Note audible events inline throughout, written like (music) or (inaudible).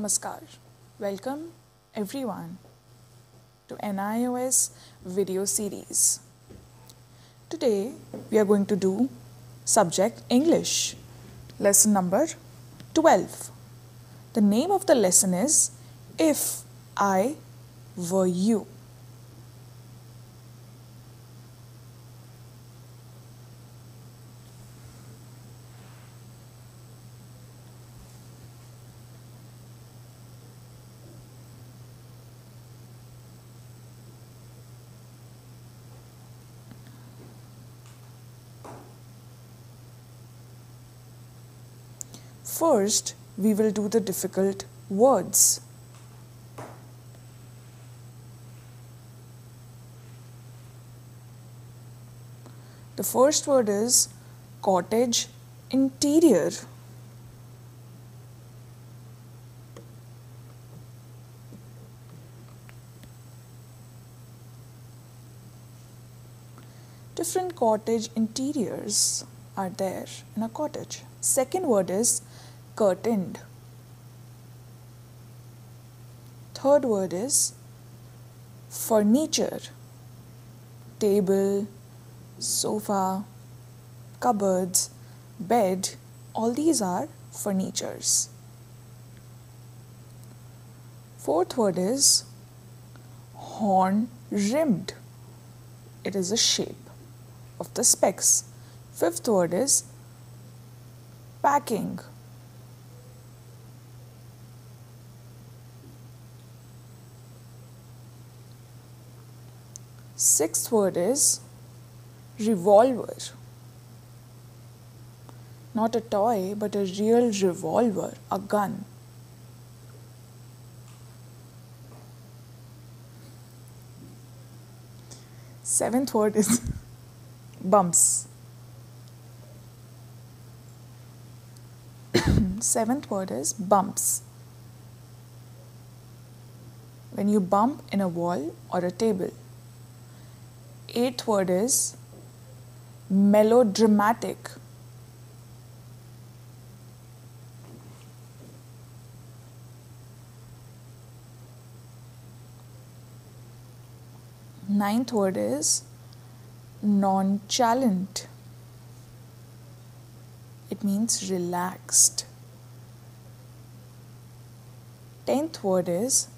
Namaskar. Welcome everyone to NIOS video series. Today we are going to do subject English, lesson number 12. The name of the lesson is If I Were You. First, we will do the difficult words. The first word is cottage interior. Different cottage interiors are there in a cottage. Second word is curtained. Third word is furniture. Table, sofa, cupboards, bed, all these are furnitures. Fourth word is horn rimmed. It is a shape of the specs. Fifth word is packing. Sixth word is revolver. Not a toy, but a real revolver, a gun. Seventh word is (laughs) bumps. (coughs) Seventh word is bumps. When you bump in a wall or a table. Eighth word is melodramatic. Ninth word is nonchalant. It means relaxed. Tenth word is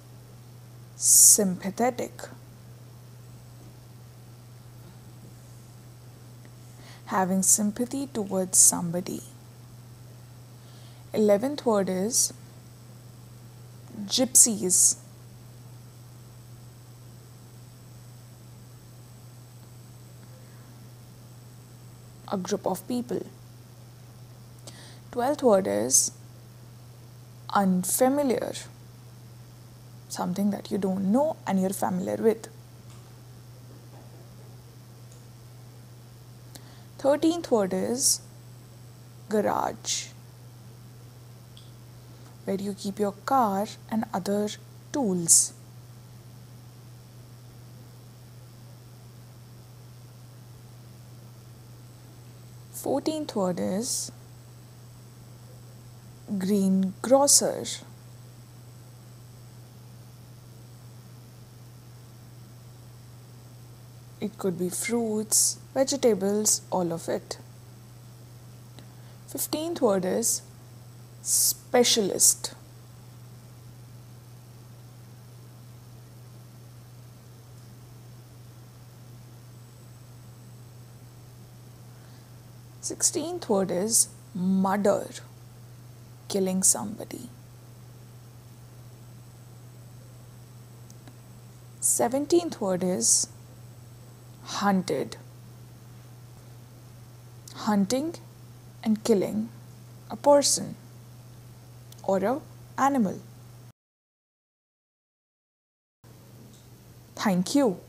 sympathetic. Having sympathy towards somebody. Eleventh word is gypsies. A group of people. Twelfth word is unfamiliar. Something that you don't know and you're familiar with. Thirteenth word is garage, where you keep your car and other tools. Fourteenth word is green greengrocer. It could be fruits, vegetables, all of it. Fifteenth word is specialist. Sixteenth word is murder, killing somebody. Seventeenth word is hunted, hunting and killing a person or a animal. Thank you.